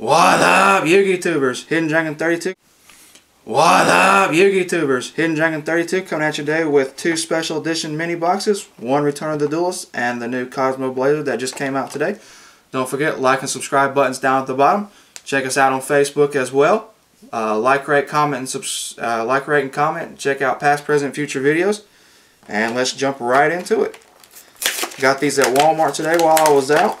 What up, Yugi Tubers? Hidden Dragon 32. What up, Yugi Tubers? Hidden Dragon 32 coming at you today with two special edition mini boxes. One Return of the Duelist and the new Cosmo Blazer that just came out today. Don't forget, like and subscribe buttons down at the bottom. Check us out on Facebook as well. Uh, like, rate, comment, and uh, like, rate, and comment. Check out past, present, future videos. And let's jump right into it. Got these at Walmart today while I was out.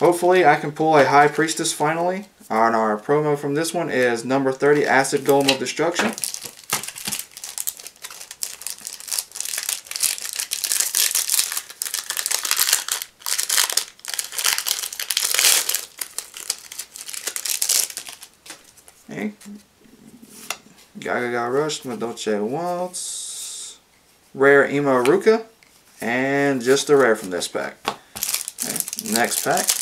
Hopefully I can pull a High Priestess finally. And our promo from this one is number 30 Acid Golem of Destruction. Okay. Gaga got rushed, Madolche Waltz, Rare Emo Ruka, and just a rare from this pack. Okay. Next pack.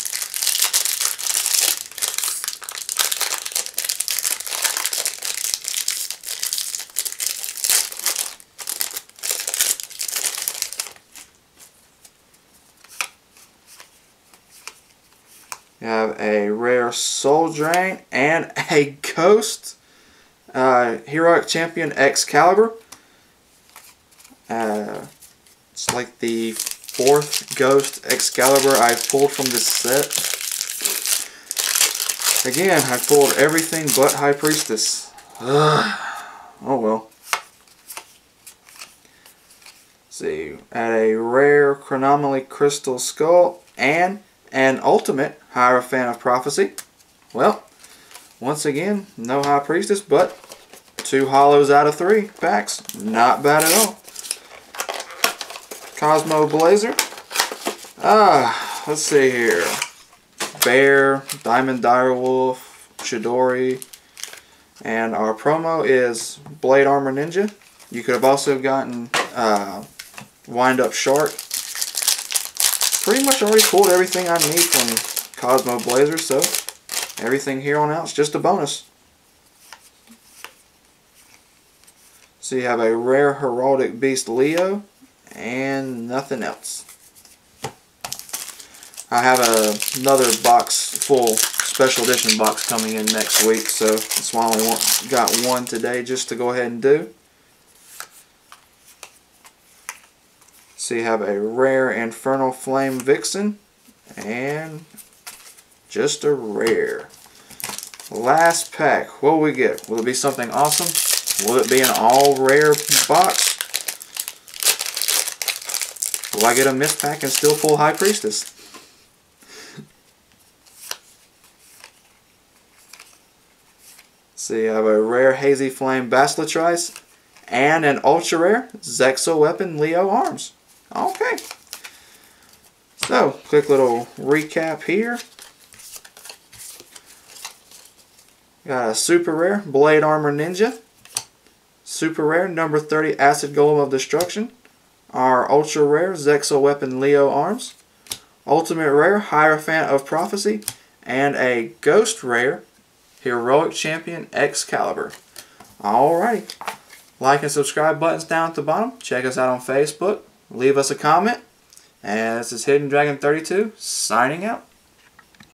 You have a rare Soul Drain and a Ghost uh, Heroic Champion Excalibur. Uh, it's like the fourth Ghost Excalibur I've pulled from this set. Again, I pulled everything but High Priestess. Ugh. Oh well. see, at a rare Chronomaly Crystal Skull and an ultimate Hierophant of Prophecy. Well, once again, no High Priestess, but two holos out of three packs. Not bad at all. Cosmo Blazer. Ah, let's see here. Bear, Diamond Direwolf, Chidori, and our promo is Blade Armor Ninja. You could have also gotten uh, Wind Up Shark. Pretty much already pulled everything I need from Cosmo Blazer, so everything here on out is just a bonus. So you have a rare Heraldic Beast Leo and nothing else. I have a, another box full special edition box coming in next week, so that's why I only want, got one today just to go ahead and do. So you have a rare Infernal Flame Vixen and just a rare. Last pack. What will we get? Will it be something awesome? Will it be an all rare box? Will I get a mist pack and still pull High Priestess? See, I have a rare Hazy Flame Basiltrice and an ultra rare Zexal Weapon Leo Arms. Okay. So, quick little recap here. Got a super rare Blade Armor Ninja. Super rare number 30 Acid Golem of Destruction. Our ultra rare Zexal Weapon Leo Arms. Ultimate rare Hierophant of Prophecy. And a ghost rare Heroic Champion Excalibur. Alrighty. Like and subscribe buttons down at the bottom. Check us out on Facebook. Leave us a comment. And this is Hidden Dragon 32 signing out.